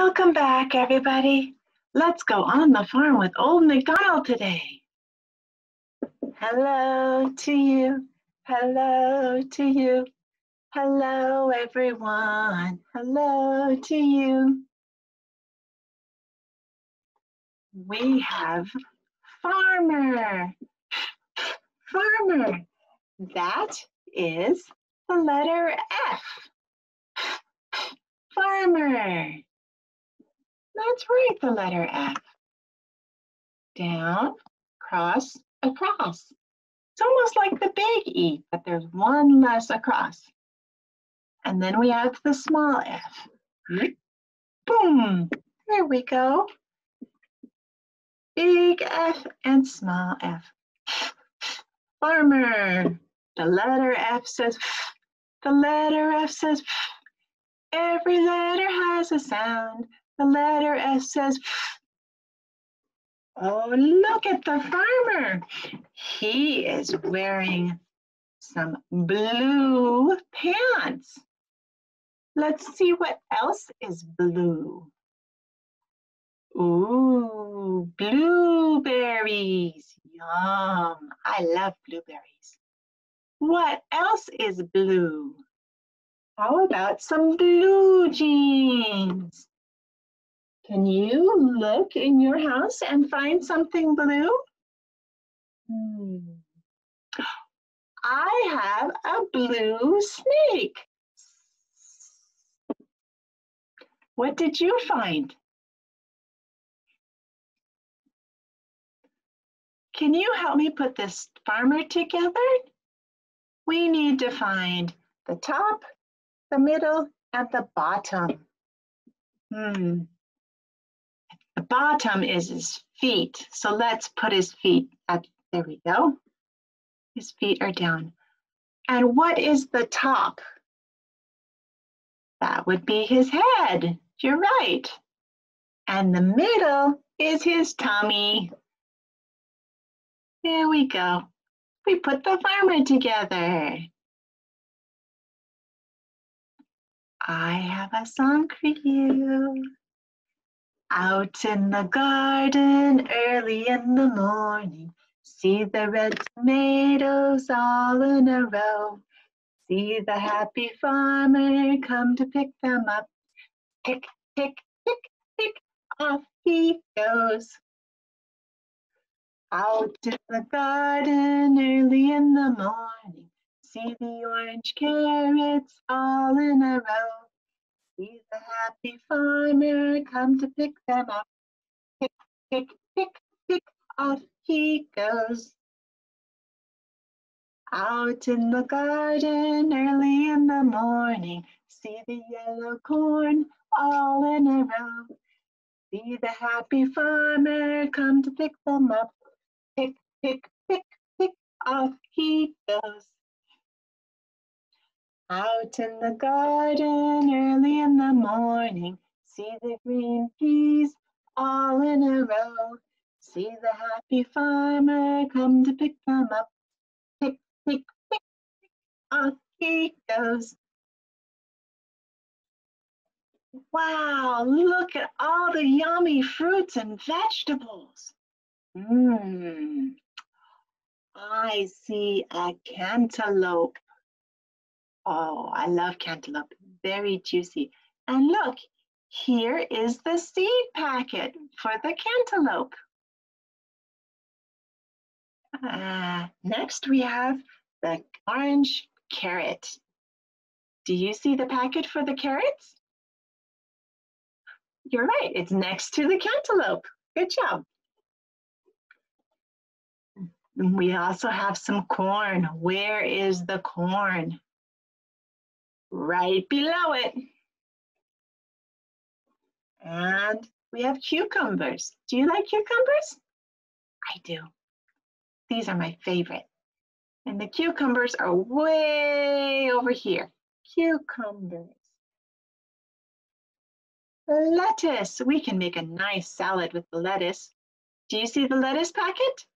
Welcome back, everybody. Let's go on the farm with Old MacDonald today. Hello to you. Hello to you. Hello, everyone. Hello to you. We have farmer. Farmer. That is the letter F. Farmer. That's right, the letter F. Down, cross, across. It's almost like the big E, but there's one less across. And then we have the small f. Hmm? Boom, there we go. Big F and small f. Farmer. The letter F says The letter F says Every letter has a sound. The letter S says, oh, look at the farmer. He is wearing some blue pants. Let's see what else is blue. Ooh, blueberries. Yum, I love blueberries. What else is blue? How about some blue jeans? Can you look in your house and find something blue? Hmm. I have a blue snake. What did you find? Can you help me put this farmer together? We need to find the top, the middle, and the bottom. Hmm. The bottom is his feet. So let's put his feet up. There we go. His feet are down. And what is the top? That would be his head. You're right. And the middle is his tummy. There we go. We put the farmer together. I have a song for you. Out in the garden early in the morning, see the red tomatoes all in a row. See the happy farmer come to pick them up. Pick, pick, pick, pick, off he goes. Out in the garden early in the morning, see the orange carrots all in a row. He's a happy farmer, come to pick them up. Pick, pick, pick, pick, off he goes. Out in the garden early in the morning, see the yellow corn all in a row. See the happy farmer come to pick them up. Pick, pick, pick, pick, off he goes. Out in the garden early in the morning, see the green peas all in a row. See the happy farmer come to pick them up. Pick, pick, pick, pick, off he goes. Wow, look at all the yummy fruits and vegetables. Mmm, I see a cantaloupe. Oh, I love cantaloupe, very juicy. And look, here is the seed packet for the cantaloupe. Uh, next we have the orange carrot. Do you see the packet for the carrots? You're right, it's next to the cantaloupe. Good job. We also have some corn. Where is the corn? Right below it. And we have cucumbers. Do you like cucumbers? I do. These are my favorite. And the cucumbers are way over here. Cucumbers. Lettuce. We can make a nice salad with the lettuce. Do you see the lettuce packet?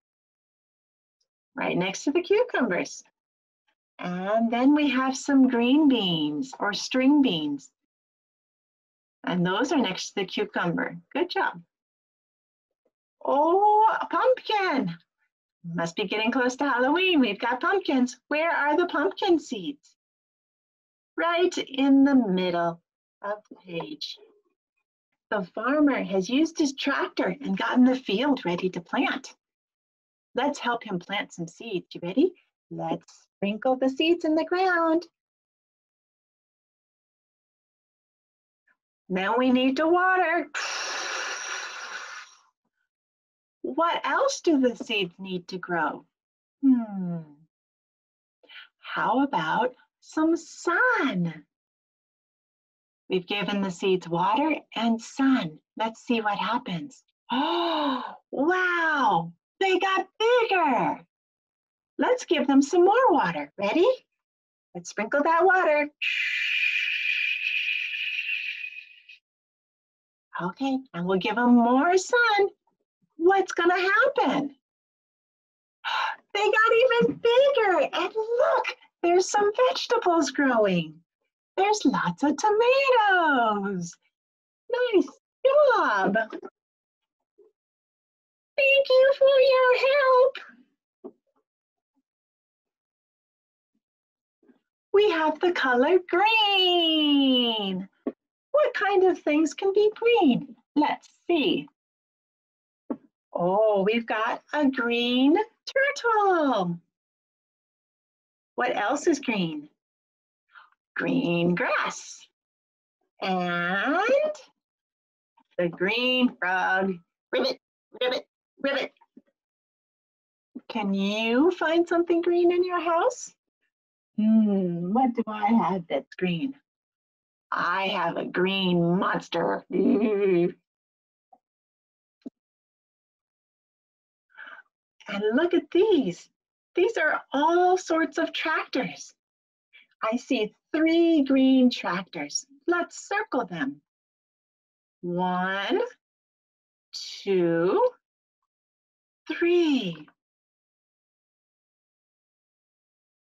Right next to the cucumbers. And then we have some green beans or string beans. And those are next to the cucumber. Good job. Oh, a pumpkin. Must be getting close to Halloween. We've got pumpkins. Where are the pumpkin seeds? Right in the middle of the page. The farmer has used his tractor and gotten the field ready to plant. Let's help him plant some seeds. You ready? Let's sprinkle the seeds in the ground. Now we need to water. What else do the seeds need to grow? Hmm. How about some sun? We've given the seeds water and sun. Let's see what happens. Oh, wow, they got bigger. Let's give them some more water. Ready? Let's sprinkle that water. Okay, and we'll give them more sun. What's gonna happen? They got even bigger, and look, there's some vegetables growing. There's lots of tomatoes. Nice job. Thank you for your help. We have the color green. What kind of things can be green? Let's see. Oh, we've got a green turtle. What else is green? Green grass. And the green frog. Ribbit, ribbit, ribbit. Can you find something green in your house? Hmm, what do I have that's green? I have a green monster. and look at these. These are all sorts of tractors. I see three green tractors. Let's circle them. One, two, three.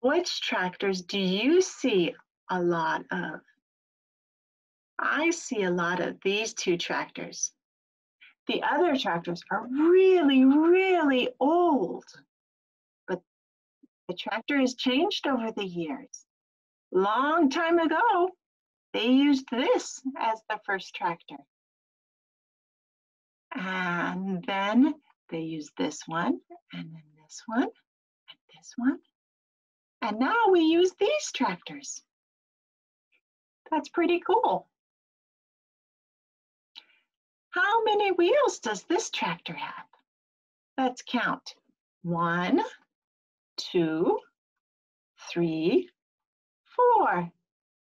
Which tractors do you see a lot of? I see a lot of these two tractors. The other tractors are really, really old, but the tractor has changed over the years. Long time ago, they used this as the first tractor. And then they used this one, and then this one, and this one. And now we use these tractors. That's pretty cool. How many wheels does this tractor have? Let's count. One, two, three, four.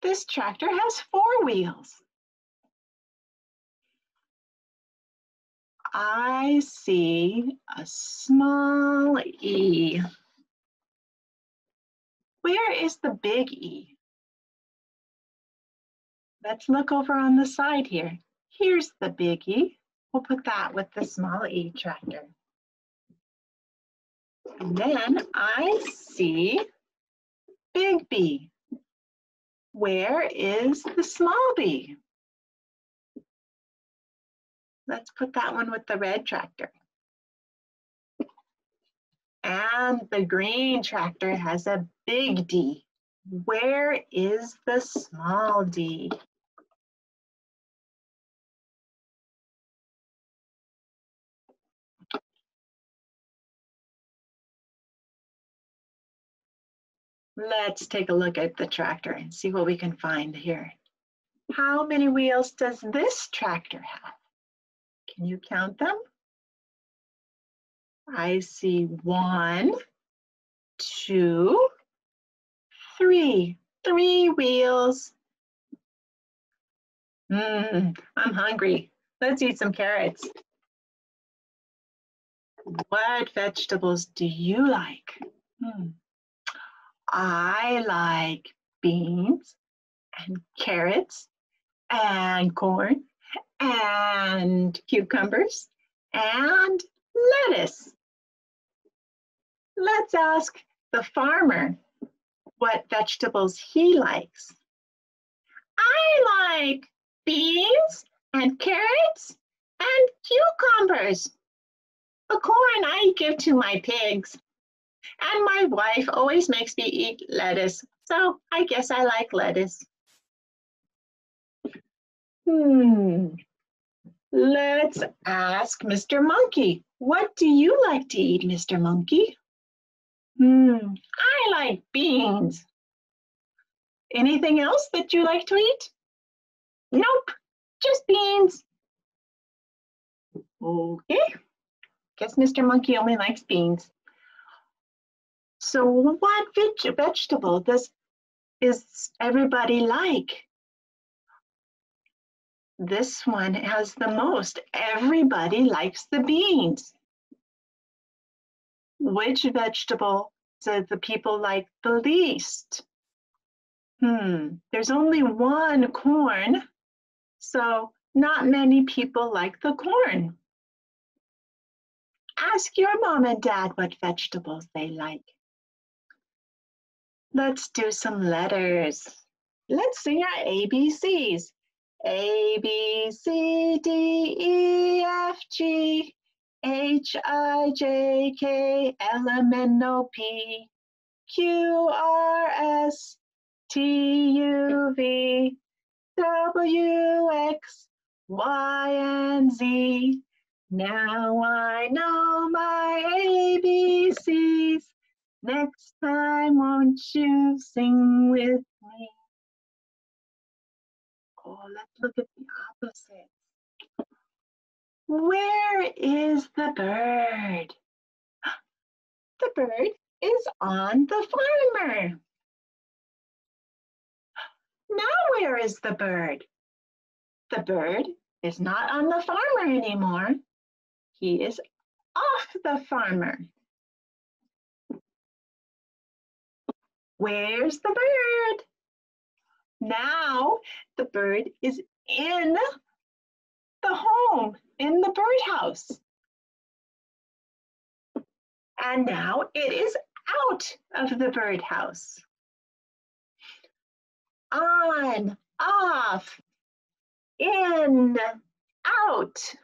This tractor has four wheels. I see a small E. Where is the big E? Let's look over on the side here. Here's the big E. We'll put that with the small E tractor. And then I see big B. Where is the small b? Let's put that one with the red tractor. And the green tractor has a big D. Mm-hmm. Where is the small d? Let's take a look at the tractor and see what we can find here. How many wheels does this tractor have? Can you count them? I see one, two, three. Three wheels. Mmm, I'm hungry. Let's eat some carrots. What vegetables do you like? Hmm. I like beans and carrots and corn and cucumbers and lettuce. Let's ask the farmer what vegetables he likes. I like beans and carrots and cucumbers. The corn I give to my pigs. And my wife always makes me eat lettuce, so I guess I like lettuce. Hmm. Let's ask Mr. Monkey. What do you like to eat, Mr. Monkey? Hmm, I like beans. Anything else that you like to eat? Nope, just beans. Okay, guess Mr. Monkey only likes beans. So what veg vegetable does is everybody like? This one has the most. Everybody likes the beans. Which vegetable do the people like the least? Hmm, there's only one corn, so not many people like the corn. Ask your mom and dad what vegetables they like. Let's do some letters. Let's sing our ABCs. A, B, C, D, E, F, G, H, I, J, K, L, M, N, O, P, Q, R, S, T, U, V, W, X, Y, and Z. Now I know my ABCs. Next time, won't you sing with me? Oh, let's look at the opposite. Where is the bird? The bird is on the farmer. Now where is the bird? The bird is not on the farmer anymore. He is off the farmer. Where's the bird? Now the bird is in the home, in the birdhouse. And now it is out of the birdhouse. On, off, in, out.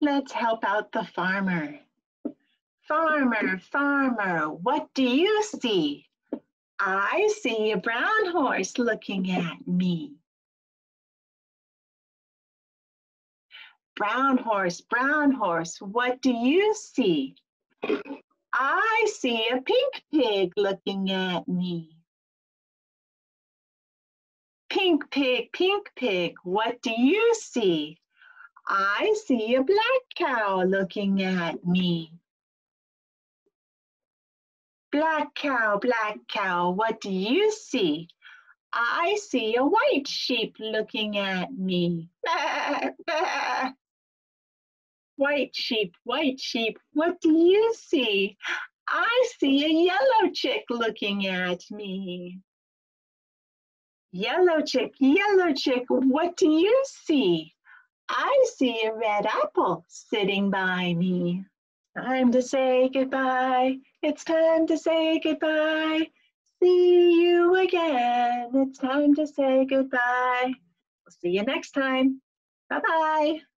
Let's help out the farmer. Farmer, farmer, what do you see? I see a brown horse looking at me. Brown horse, brown horse, what do you see? I see a pink pig looking at me. Pink pig, pink pig, what do you see? I see a black cow looking at me. Black cow, black cow, what do you see? I see a white sheep looking at me. White sheep, white sheep, what do you see? I see a yellow chick looking at me. Yellow chick, yellow chick, what do you see? I see a red apple sitting by me. Time to say goodbye. It's time to say goodbye. See you again. It's time to say goodbye. We'll see you next time. Bye bye.